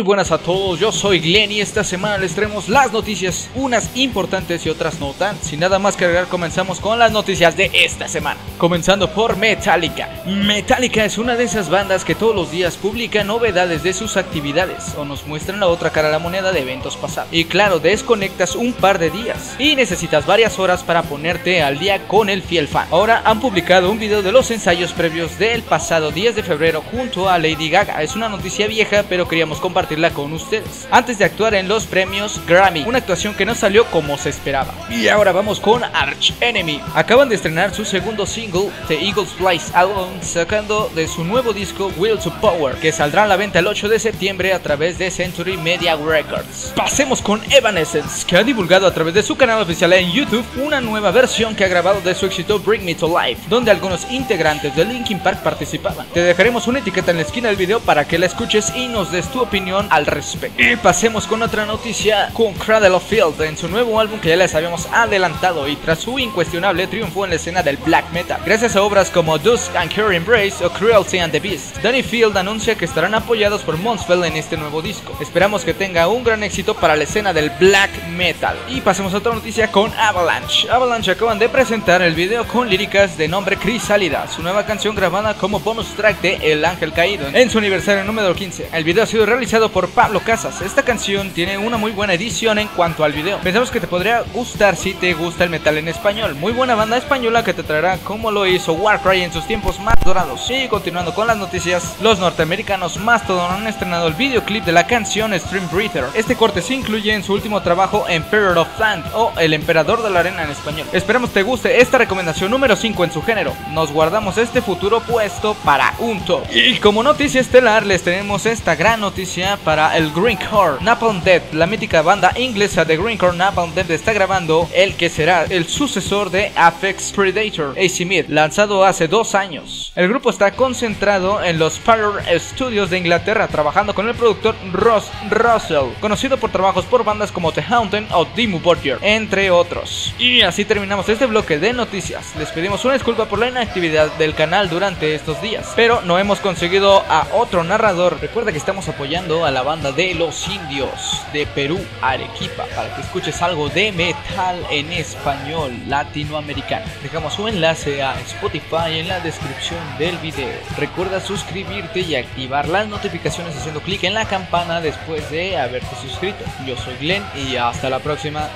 Muy buenas a todos, yo soy Glenn y esta semana les traemos las noticias, unas importantes y otras no tan. Sin nada más que agregar, comenzamos con las noticias de esta semana. Comenzando por Metallica. Metallica es una de esas bandas que todos los días publica novedades de sus actividades o nos muestran la otra cara de la moneda de eventos pasados. Y claro, desconectas un par de días y necesitas varias horas para ponerte al día con el fiel fan. Ahora han publicado un video de los ensayos previos del pasado 10 de febrero junto a Lady Gaga. Es una noticia vieja, pero queríamos compartir compartirla con ustedes. Antes de actuar en los premios Grammy, una actuación que no salió como se esperaba. Y ahora vamos con Arch Enemy. Acaban de estrenar su segundo single, The Eagles Flies Alone, sacando de su nuevo disco Will to Power, que saldrá a la venta el 8 de septiembre a través de Century Media Records. Pasemos con Evanescence, que ha divulgado a través de su canal oficial en YouTube una nueva versión que ha grabado de su éxito Bring Me to Life, donde algunos integrantes de Linkin Park participaban. Te dejaremos una etiqueta en la esquina del video para que la escuches y nos des tu opinión al respecto. Y pasemos con otra noticia con Cradle of Field en su nuevo álbum que ya les habíamos adelantado y tras su incuestionable triunfo en la escena del black metal. Gracias a obras como Dusk and Cure Embrace o Cruelty and the Beast, Danny Field anuncia que estarán apoyados por Monsfell en este nuevo disco. Esperamos que tenga un gran éxito para la escena del black metal. Y pasemos a otra noticia con Avalanche. Avalanche acaban de presentar el video con líricas de nombre Crisálida, su nueva canción grabada como bonus track de El Ángel Caído en su aniversario número 15. El video ha sido realizado por Pablo Casas. Esta canción tiene una muy buena edición en cuanto al video. Pensamos que te podría gustar si te gusta el metal en español. Muy buena banda española que te traerá como lo hizo Warcry en sus tiempos más dorados. Y continuando con las noticias, los norteamericanos Mastodon han estrenado el videoclip de la canción Stream Breather. Este corte se incluye en su último trabajo Emperor of Land o El Emperador de la Arena en español. Esperamos te guste esta recomendación número 5 en su género. Nos guardamos este futuro puesto para un top. Y como noticia estelar les tenemos esta gran noticia para el Greencore. Napalm Death, la mítica banda inglesa de Greencore Napalm Death está grabando el que será el sucesor de Apex Predator, AC Mid, lanzado hace dos años. El grupo está concentrado en los Fire Studios de Inglaterra, trabajando con el productor Ross Russell, conocido por trabajos por bandas como The Haunted o Dimmu Borgir, entre otros. Y así terminamos este bloque de noticias. Les pedimos una disculpa por la inactividad del canal durante estos días, pero no hemos conseguido a otro narrador. Recuerda que estamos apoyando a la banda de los indios de Perú, Arequipa, para que escuches algo de metal en español latinoamericano. Dejamos un enlace a Spotify en la descripción del video. Recuerda suscribirte y activar las notificaciones haciendo clic en la campana después de haberte suscrito. Yo soy Glenn y hasta la próxima.